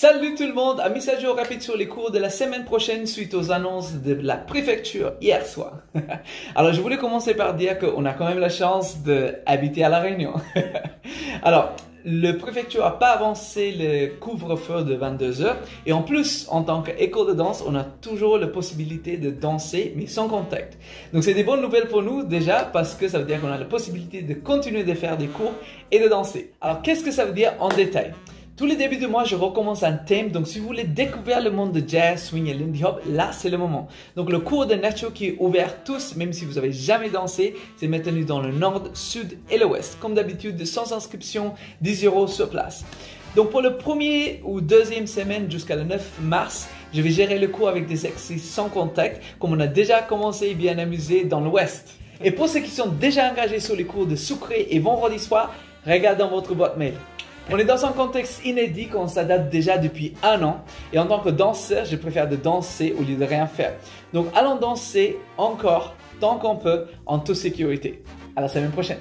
Salut tout le monde, un message rapide sur les cours de la semaine prochaine suite aux annonces de la préfecture hier soir. Alors je voulais commencer par dire qu'on a quand même la chance d'habiter à La Réunion. Alors, le préfecture n'a pas avancé le couvre-feu de 22 heures et en plus, en tant qu'école de danse, on a toujours la possibilité de danser mais sans contact. Donc c'est des bonnes nouvelles pour nous déjà parce que ça veut dire qu'on a la possibilité de continuer de faire des cours et de danser. Alors qu'est-ce que ça veut dire en détail? Tous les débuts de mois, je recommence un thème. Donc, si vous voulez découvrir le monde de jazz, swing et lindy hop, là, c'est le moment. Donc, le cours de nature qui est ouvert tous, même si vous n'avez jamais dansé, c'est maintenu dans le nord, sud et l'ouest. Comme d'habitude, sans inscription, 10 euros sur place. Donc, pour le premier ou deuxième semaine jusqu'à le 9 mars, je vais gérer le cours avec des exercices sans contact, comme on a déjà commencé et bien amusé dans l'ouest. Et pour ceux qui sont déjà engagés sur les cours de sucré et vendredi soir, regardez dans votre boîte mail. On est dans un contexte inédit qu'on s'adapte déjà depuis un an. Et en tant que danseur, je préfère de danser au lieu de rien faire. Donc allons danser encore tant qu'on peut en toute sécurité. À la semaine prochaine.